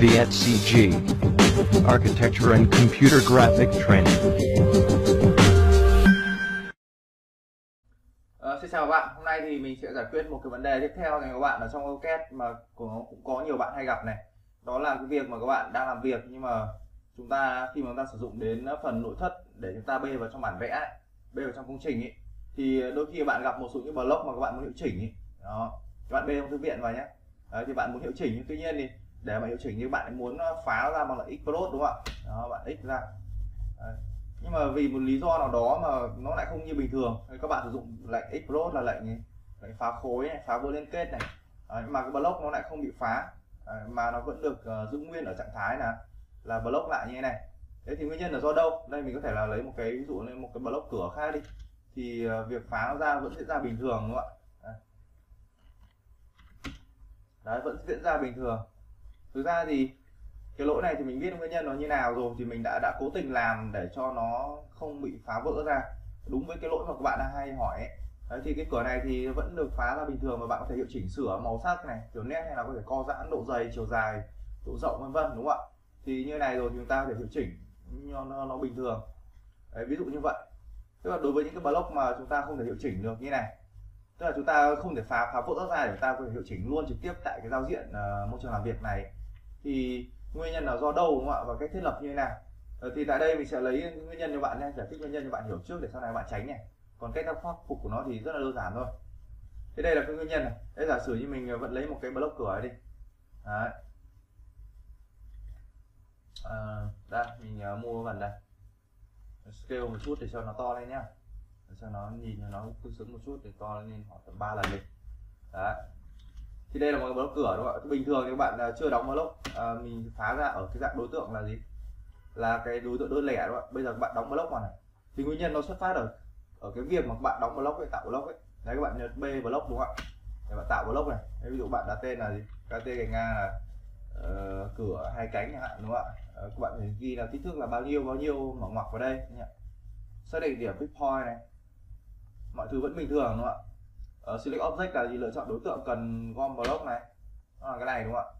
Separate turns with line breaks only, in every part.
VSCG Architecture and Computer Graphic Training.
Ờ, xin chào các bạn, hôm nay thì mình sẽ giải quyết một cái vấn đề tiếp theo này các bạn ở trong AutoCAD mà cũng cũng có nhiều bạn hay gặp này. Đó là cái việc mà các bạn đang làm việc nhưng mà chúng ta khi mà chúng ta sử dụng đến phần nội thất để chúng ta bê vào trong bản vẽ, ấy, bê vào trong công trình ấy, thì đôi khi bạn gặp một số những block mà các bạn muốn hiệu chỉnh ấy. Đó, các bạn bê trong thư viện vào nhé. Đấy, thì bạn muốn hiệu chỉnh nhưng tuy nhiên thì để mà hiệu chỉnh như bạn muốn ờ, phá ra bằng là explode đúng không ạ? Đó, bạn x ra. Đấy. Nhưng mà vì một lý do nào đó mà nó lại không như bình thường các bạn sử dụng lệnh explode là lệnh lệnh phá khối này, phá vỡ liên kết này. Đấy, mà cái block nó lại không bị phá. Đấy, mà nó vẫn được uh, giữ nguyên ở trạng thái là là block lại như thế này. Thế thì nguyên nhân là do đâu? Đây mình có thể là lấy một cái ví dụ lên một cái block cửa khác đi. Thì uh, việc phá nó ra vẫn diễn ra bình thường đúng không ạ? Đấy, vẫn diễn ra bình thường thực ra thì cái lỗi này thì mình biết nguyên nhân nó như nào rồi thì mình đã đã cố tình làm để cho nó không bị phá vỡ ra. Đúng với cái lỗi mà các bạn đang hay hỏi ấy. Đấy, thì cái cửa này thì vẫn được phá ra bình thường và bạn có thể hiệu chỉnh sửa màu sắc này kiểu nét hay là có thể co giãn độ dày chiều dài độ rộng vân vân đúng không ạ? Thì như này rồi chúng ta để hiệu chỉnh nó, nó, nó bình thường. Đấy, ví dụ như vậy. Tức là đối với những cái block mà chúng ta không thể hiệu chỉnh được như này tức là chúng ta không thể phá phá vỡ ra để chúng ta có thể hiệu chỉnh luôn trực tiếp tại cái giao diện uh, môi trường làm việc này thì nguyên nhân là do đâu đúng không ạ? Và cách thiết lập như thế nào? Ờ, thì tại đây mình sẽ lấy nguyên nhân cho bạn nhé giải thích nguyên nhân cho bạn hiểu trước để sau này bạn tránh này còn cách khắc phục của nó thì rất là đơn giản thôi. Thế đây là cái nguyên nhân này. Đấy giả sử như mình ờ, vẫn lấy một cái block cửa đi. Đấy. À, đây mình uh, mua gần đây. Scale một chút để cho nó to lên nhá. Để cho nó nhìn nó tương xứng một chút để to lên khoảng tầm ba lần đi. Đấy thì đây là một block cửa đúng không ạ? Bình thường thì các bạn à, chưa đóng block à, mình phá ra ở cái dạng đối tượng là gì? Là cái đối tượng đơn lẻ đúng không ạ? Bây giờ các bạn đóng block vào này. Thì nguyên nhân nó xuất phát ở ở cái việc mà các bạn đóng block ấy tạo block ấy. Đấy các bạn nhấn b block đúng không ạ? Để bạn tạo block này. Đấy, ví dụ bạn đặt tên là gì? Kt gạch ngang là uh, cửa hai cánh chẳng hạn đúng không ạ? Uh, các bạn phải ghi là kích thước là bao nhiêu bao nhiêu mở ngoặc vào đây nhỉ? xác định điểm pick point này. Mọi thứ vẫn bình thường đúng không ạ? Ờ, ở select object là gì? Lựa chọn đối tượng cần gom block này. Đó là cái này đúng không ạ?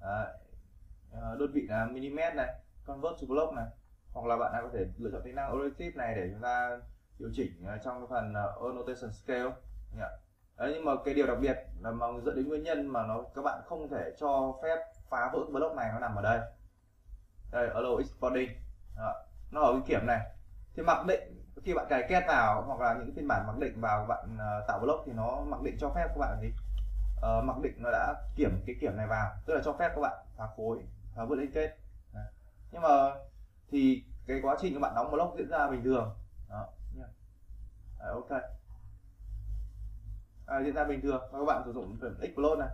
Đấy. Ờ, đơn vị là mm này convert to block này. Hoặc là bạn có thể lựa chọn tính năng objective này để chúng ta điều chỉnh ờ, trong cái phần annotation scale. Đấy, nhưng mà cái điều đặc biệt là mà dẫn đến nguyên nhân mà nó các bạn không thể cho phép phá vỡ block này nó nằm ở đây. Đây allow exporting Đó. nó ở cái kiểm này thì mặc định khi bạn cài két vào hoặc là những phiên bản mặc định vào bạn uh, tạo block thì nó mặc định cho phép các bạn gì? Uh, mặc định nó đã kiểm cái kiểm này vào tức là cho phép các bạn phá khối phá vỡ liên kết. Đấy. nhưng mà thì cái quá trình các bạn đóng block diễn ra bình thường. Đó Đấy, ok. À, diễn ra bình thường. Và các bạn sử dụng phần explode này.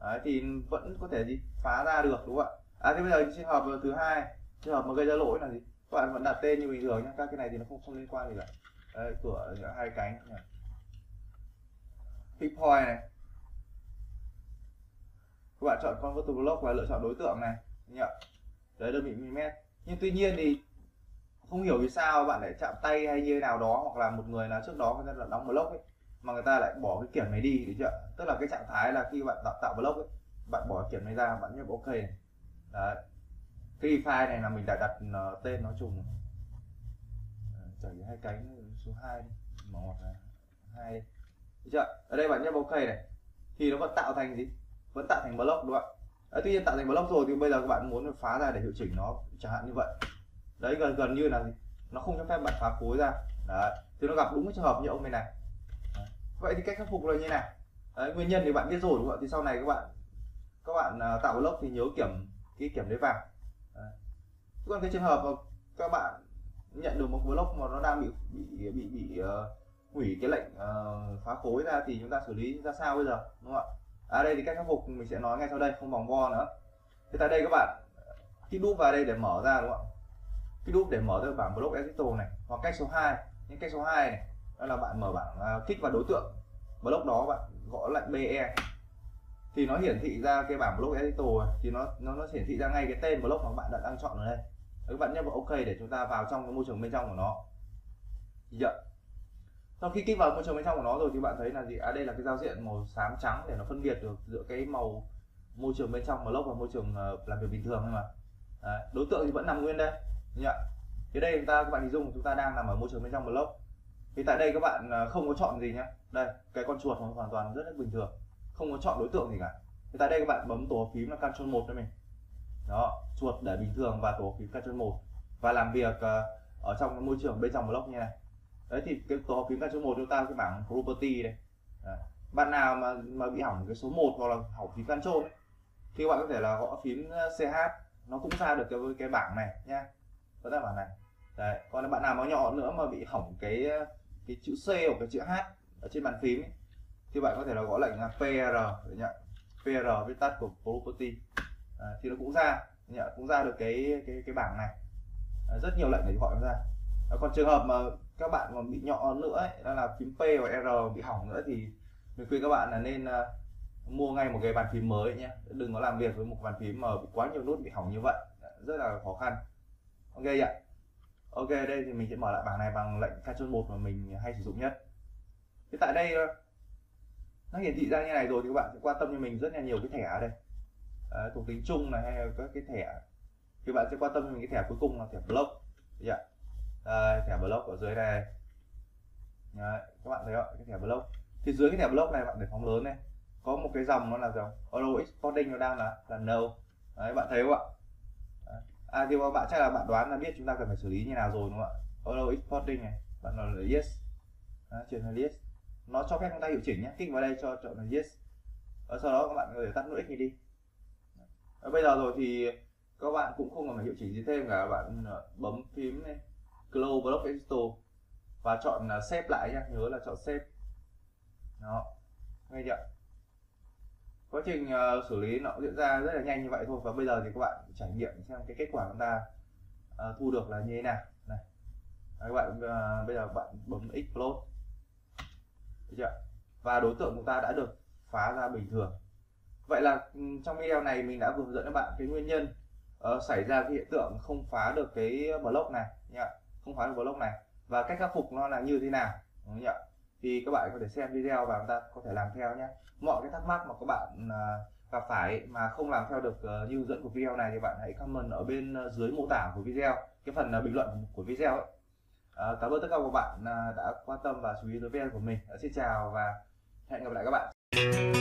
Đấy, thì vẫn có thể gì? Phá ra được đúng không ạ? À thế bây giờ trường hợp thứ hai trường hợp mà gây ra lỗi là gì? Các bạn vẫn đặt tên như bình thường nhé các cái này thì nó không không liên quan gì cả. Đây, cửa hai cánh này. pick point này. Các bạn chọn con to block và lựa chọn đối tượng này. Nhỉ đấy đơn vị mm nhưng tuy nhiên thì không hiểu vì sao bạn lại chạm tay hay như thế nào đó hoặc là một người nào trước đó người ta là đóng block ấy mà người ta lại bỏ cái kiểm này đi được chưa? Tức là cái trạng thái là khi bạn tạo tạo block ấy bạn bỏ kiểm này ra bạn nhấp ok này. đấy cái file này là mình đã đặt uh, tên nó trùng ờ, chảy hai cánh số 2 màu ngọt là hai được chưa? Ở đây bạn nhấp ok này. Thì nó vẫn tạo thành gì? Vẫn tạo thành block đúng không ạ? Tuy nhiên tạo thành block rồi thì bây giờ các bạn muốn phá ra để hiệu chỉnh nó chẳng hạn như vậy. Đấy gần gần như là gì? Nó không cho phép bạn phá cối ra. Đấy. Thì nó gặp đúng cái trường hợp như ông này này. Đấy. vậy thì cách khắc phục là như này đấy, nguyên nhân thì bạn biết rồi đúng không ạ? Thì sau này các bạn các bạn uh, tạo block thì nhớ kiểm cái kiểm đấy vào còn cái trường hợp mà các bạn nhận được một block mà nó đang bị bị bị bị uh, hủy cái lệnh uh, phá khối ra thì chúng ta xử lý ra sao bây giờ đúng không ạ? À đây thì cách khắc phục mình sẽ nói ngay sau đây không vòng vo nữa. Thì tại đây các bạn kích đúp vào đây để mở ra đúng không ạ? Kích đúp để mở ra bảng block editor này hoặc cách số 2 những cách số 2 này đó là bạn mở bảng uh, kích vào đối tượng. Block đó bạn gõ lệnh be thì nó hiển thị ra cái bảng block editor à. thì nó nó nó hiển thị ra ngay cái tên block mà bạn đã đang chọn ở đây. Các bạn nhấp vào ok để chúng ta vào trong cái môi trường bên trong của nó. Dạ. sau khi kích vào môi trường bên trong của nó rồi thì bạn thấy là gì? À đây là cái giao diện màu xám trắng để nó phân biệt được giữa cái màu môi trường bên trong block và môi trường ờ, làm việc bình thường thôi mà. Đấy, đối tượng thì vẫn nằm nguyên đây. Nhá thì đây chúng ta các bạn hình dung chúng ta đang nằm ở môi trường bên trong block. Thì tại đây các bạn ờ, không có chọn gì nhá. Đây cái con chuột hoàn toàn rất là bình thường không có chọn đối tượng gì cả. Thì tại đây các bạn bấm tổ hợp phím là Ctrl 1 cho mình đó chuột để bình thường và tổ hợp phím Ctrl 1 và làm việc ờ, ở trong cái môi trường bên trong block như này. Đấy thì cái tổ hợp phím Ctrl 1 chúng ta cái bảng property đây. Đấy. bạn nào mà mà bị hỏng cái số 1 hoặc là hỏng phím Ctrl ấy, thì các bạn có thể là gõ phím ờ, CH nó cũng ra được cái cái bảng này nha. Có ra bảng này. Đấy còn bạn nào mà nhỏ nữa mà bị hỏng cái ờ, cái chữ C hoặc cái chữ H ở trên bàn phím ấy, thì bạn có thể là gõ lệnh là PR để nhận PR viết tắt của property. À, thì nó cũng ra nhận cũng ra được cái cái cái bảng này. À, rất nhiều lệnh để gọi nó ra. À, còn trường hợp mà các bạn còn bị nhọ nữa ấy, đó là phím P và R bị hỏng nữa thì mình khuyên các bạn là nên uh, mua ngay một cái bàn phím mới nhé. Đừng có làm việc với một bàn phím mà bị quá nhiều nút bị hỏng như vậy. Rất là khó khăn. Ok ạ. Ok đây thì mình sẽ mở lại bảng này bằng lệnh Ctrl 1 mà mình hay sử dụng nhất. Thì tại đây nó hiển thị ra như này rồi thì các bạn sẽ quan tâm cho mình rất là nhiều cái thẻ ở đây. Đấy, thuộc tính chung này hay các cái thẻ. Thì bạn sẽ quan tâm cho mình cái thẻ cuối cùng là thẻ block. Dạ. Đây, thẻ block ở dưới này. Đấy, các bạn thấy không cái thẻ block. Thì dưới cái thẻ block này bạn để phóng lớn này. Có một cái dòng nó là dòng auto exporting nó đang là là no. Đấy bạn thấy không ạ? À thì bạn chắc là bạn đoán là biết chúng ta cần phải xử lý như nào rồi đúng không ạ? Auto exporting này. Bạn nói là yes. Đó, chuyển sang yes nó cho phép chúng ta hiệu chỉnh nhé kích vào đây cho chọn là yes. Và sau đó các bạn có thể tắt nút x đi và ờ, bây giờ rồi thì các bạn cũng không cần phải hiệu chỉnh gì thêm cả bạn ờ, bấm phím này close block editor và chọn là xếp lại nhé nhớ là chọn xếp đó nghe chưa quá trình uh, xử lý nó diễn ra rất là nhanh như vậy thôi và bây giờ thì các bạn trải nghiệm xem cái kết quả chúng ta uh, thu được là như thế nào. Này các bạn uh, bây giờ bạn bấm explode được chưa và đối tượng của ta đã được phá ra bình thường. Vậy là ừ, trong video này mình đã vừa hướng dẫn các bạn cái nguyên nhân uh, xảy ra cái hiện tượng không phá được cái block này nhá. Không phá được block này. Và cách khắc phục nó là như thế nào nhá? Thì các bạn có thể xem video và chúng ta có thể làm theo nhé mọi cái thắc mắc mà các bạn uh, gặp phải mà không làm theo được uh, như hướng dẫn của video này thì bạn hãy comment ở bên uh, dưới mô tả của video. Cái phần uh, bình luận của video ấy. Ờ, cảm ơn tất cả các bạn à, đã quan tâm và chú ý tới video của mình. Xin chào và hẹn gặp lại các bạn.